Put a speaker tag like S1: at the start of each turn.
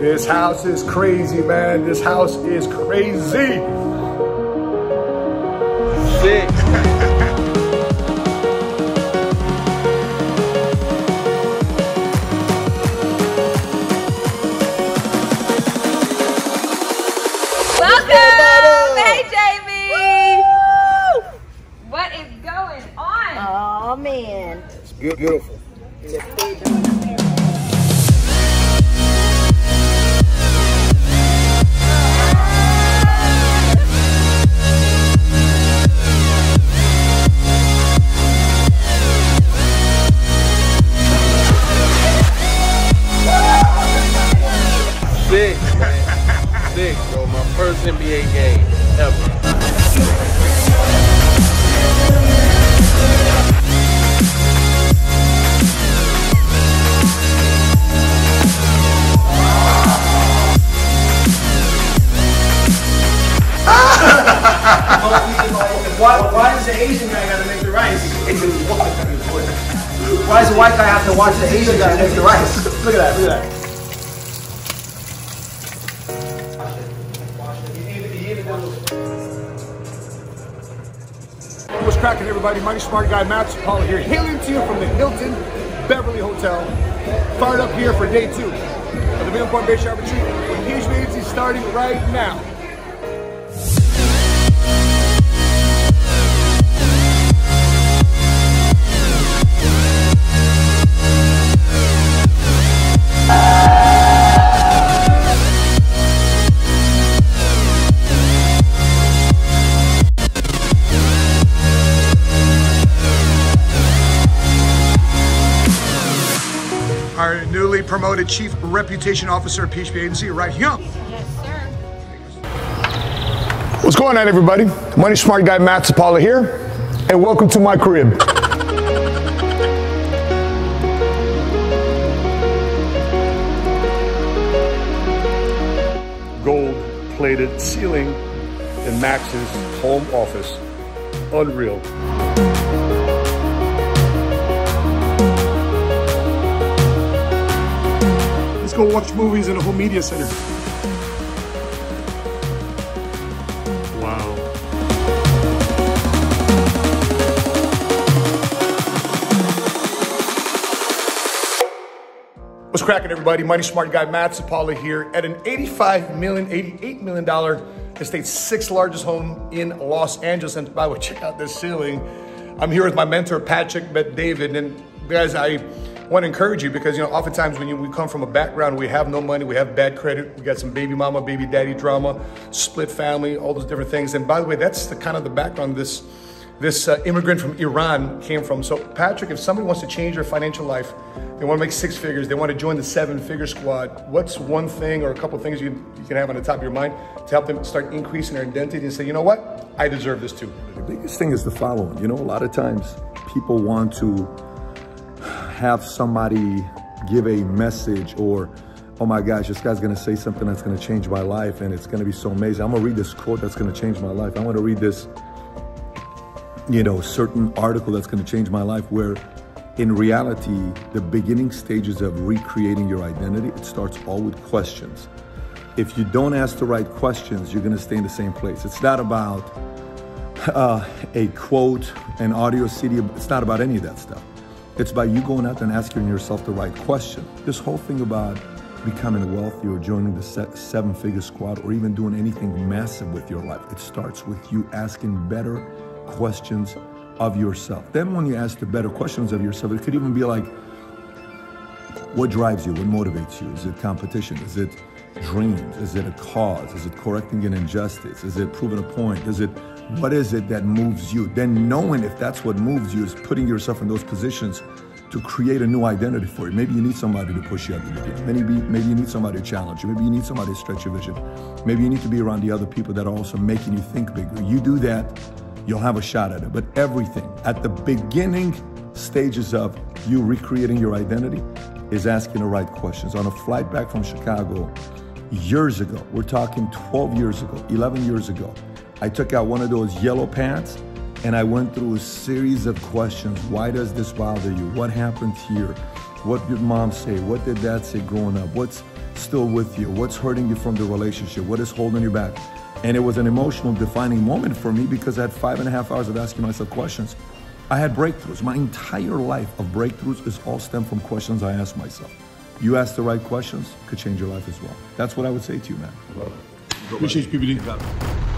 S1: This house is crazy, man. This house is crazy.
S2: Beautiful. First NBA game ever.
S3: Does the Asian guy gotta make the rice? Why does the white guy have to watch the Asian guy make the rice? Look at that, look at that.
S1: What's cracking, everybody? Money Smart Guy Matt Sapaula here, hailing to you from the Hilton Beverly Hotel. Fired up here for day two of the Point Bay Sharp Retreat. Engagement agency starting right now. Promoted Chief Reputation Officer at PHP Agency, right here. What's going on, everybody? Money Smart Guy Matt Sapaula here, and welcome to my crib. Gold plated ceiling in Max's home office. Unreal. Go watch movies in a whole media center. Wow. What's cracking, everybody? Money Smart Guy Matt Sapaula here at an $85 million, $88 million estate, sixth largest home in Los Angeles. And by the way, check out this ceiling. I'm here with my mentor Patrick Bet David, and guys, I want to encourage you because you know, oftentimes when you, we come from a background, we have no money, we have bad credit, we got some baby mama, baby daddy drama, split family, all those different things. And by the way, that's the kind of the background this this uh, immigrant from Iran came from. So, Patrick, if somebody wants to change their financial life, they want to make six figures, they want to join the seven figure squad, what's one thing or a couple things you, you can have on the top of your mind to help them start increasing their identity and say, you know what, I deserve this too?
S4: The biggest thing is the following. You know, a lot of times people want to have somebody give a message or, oh my gosh, this guy's gonna say something that's gonna change my life and it's gonna be so amazing. I'm gonna read this quote that's gonna change my life. I wanna read this, you know, certain article that's gonna change my life where in reality, the beginning stages of recreating your identity, it starts all with questions. If you don't ask the right questions, you're gonna stay in the same place. It's not about uh, a quote, an audio CD. It's not about any of that stuff. It's about you going out there and asking yourself the right question. This whole thing about becoming wealthy or joining the seven figure squad or even doing anything massive with your life, it starts with you asking better questions of yourself. Then, when you ask the better questions of yourself, it could even be like, what drives you? What motivates you? Is it competition? Is it dreams? Is it a cause? Is it correcting an injustice? Is it proving a point? Is it what is it that moves you? Then knowing if that's what moves you is putting yourself in those positions to create a new identity for you. Maybe you need somebody to push you the. Maybe, maybe you need somebody to challenge you. Maybe you need somebody to stretch your vision. Maybe you need to be around the other people that are also making you think bigger. You do that, you'll have a shot at it. But everything at the beginning stages of you recreating your identity is asking the right questions. On a flight back from Chicago years ago, we're talking 12 years ago, 11 years ago, I took out one of those yellow pants And I went through a series of questions. Why does this bother you? What happened here? What did mom say? What did dad say growing up? What's still with you? What's hurting you from the relationship? What is holding you back? And it was an emotional defining moment for me because I had five and a half hours of asking myself questions. I had breakthroughs. My entire life of breakthroughs is all stemmed from questions I asked myself. You ask the right questions, could change your life as well. That's what I would say to you, man.
S1: Appreciate you, PBD.